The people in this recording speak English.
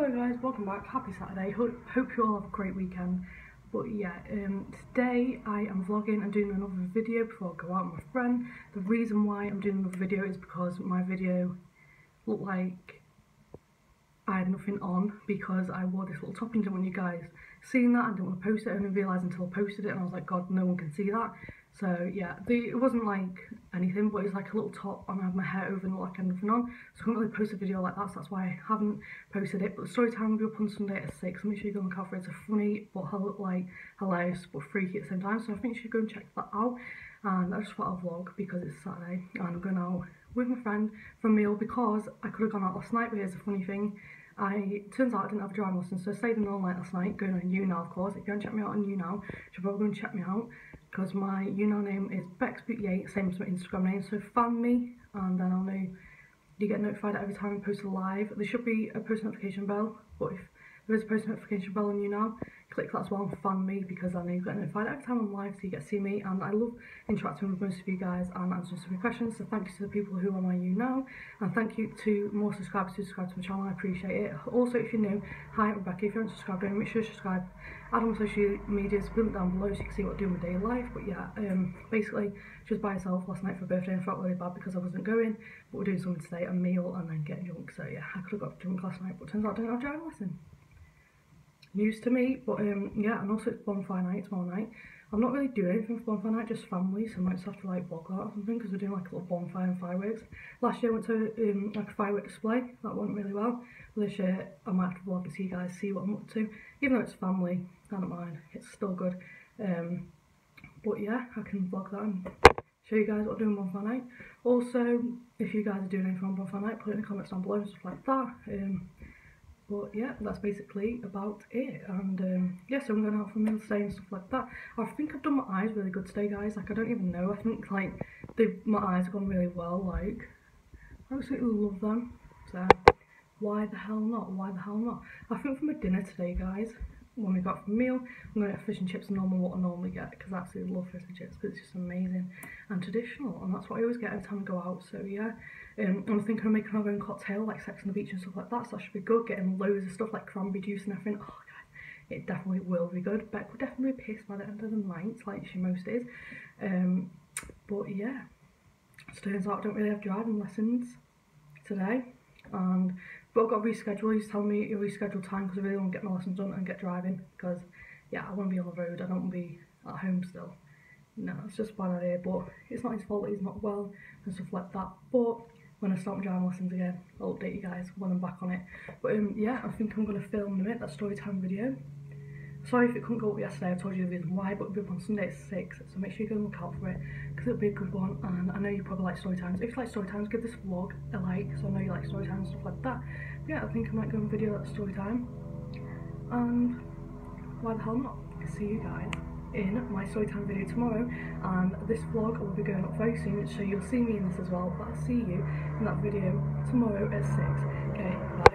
Hello guys, welcome back. Happy Saturday. Hope, hope you all have a great weekend. But yeah, um, today I am vlogging and doing another video before I go out with my friend. The reason why I'm doing another video is because my video looked like I had nothing on because I wore this little top and didn't want you guys seeing that I didn't want to post it. I only realised until I posted it and I was like, God, no one can see that. So yeah, the, it wasn't like anything, but it's like a little top and I had my hair over and like nothing on. So I couldn't really post a video like that, so that's why I haven't posted it. But the story time will be up on Sunday at 6, so make sure you go and look out for it. It's a funny but like hilarious but freaky at the same time. So I think you should go and check that out. And I just thought I'll vlog because it's Saturday and I'm going out with my friend for a meal because I could have gone out last night, but here's a funny thing. I turns out I didn't have a driving license, so I stayed in night last night, going on YouNow of course. If you haven't checked me out on YouNow, you should probably go and check me out because my YouNow name is becksbeauty8, same as my Instagram name. So find me and then I'll know you get notified every time I post a live. There should be a post notification bell, but if there is a post notification bell on YouNow. click that as well and fan me because I know you get notified every time I'm live so you get to see me and I love interacting with most of you guys and answering some of your questions. So thank you to the people who are my YouNow and thank you to more subscribers who subscribe to my channel. I appreciate it. Also if you're new hi I'm Rebecca. If you haven't subscribed make sure you subscribe. Add on social medias link down below so you can see what I do in my daily life. But yeah um basically just by myself last night for birthday and felt really bad because I wasn't going but we're doing something today a meal and then getting drunk. So yeah I could have got drunk last night but turns out I don't have a driving lesson news to me but um yeah and also it's bonfire night tomorrow night. I'm not really doing anything for bonfire night just family so I might just have to like vlog that or something because we're doing like a little bonfire and fireworks. Last year I went to um, like a firework display. That went really well. This year I might have to vlog to see you guys see what I'm up to. Even though it's family I don't mind. It's still good. Um but yeah I can vlog that and show you guys what I'm doing bonfire night. Also if you guys are doing anything on bonfire night put it in the comments down below and stuff like that. Um but yeah that's basically about it. And um, yeah so I'm going out for a meal today and stuff like that. I think I've done my eyes really good today guys. Like I don't even know. I think like my eyes have gone really well like I absolutely love them. So why the hell not? Why the hell not? I think for my dinner today guys when we got from meal I'm going to get fish and chips normal what I normally get because I absolutely love fish and chips but it's just amazing and traditional and that's what I always get every time I go out so yeah. Um, I'm thinking of making our own cocktail like Sex on the Beach and stuff like that so that should be good getting loads of stuff like cranberry juice and everything oh god it definitely will be good Beck will definitely be pissed by the end of the night like she most is. Um, but yeah it turns out I don't really have driving lessons today and but I've got to reschedule. He's telling me to reschedule time because I really want to get my lessons done and get driving because yeah, I want to be on the road. I don't want to be at home still. No, it's just a bad idea. But it's not his fault that he's not well and stuff like that. But when I start my driving lessons again, I'll update you guys when I'm back on it. But um, yeah, I think I'm going to film in a minute that story time video. Sorry if it couldn't go up yesterday, I told you the reason why, but it'll be on Sunday at 6, so make sure you go and look out for it, because it'll be a good one, and I know you probably like story times. If you like story times, give this vlog a like, so I know you like story times and stuff like that. But yeah, I think I might go and video that story time, and why the hell not? See you guys in my story time video tomorrow, and this vlog will be going up very soon, so you'll see me in this as well, but I'll see you in that video tomorrow at 6. Okay,